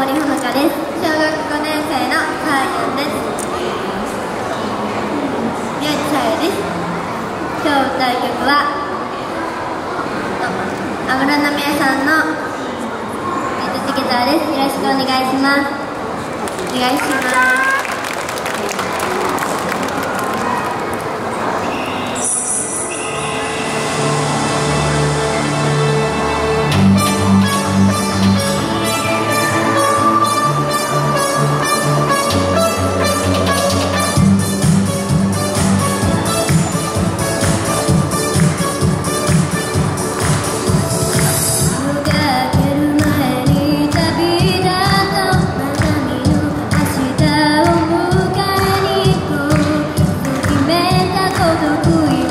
森ほのかです。小学5年生のサーユンです。宮地さゆです。今日歌う曲は安室奈美恵さんの「ミートチギター」です。よろしくお願いします。お願いします。めた孤独よ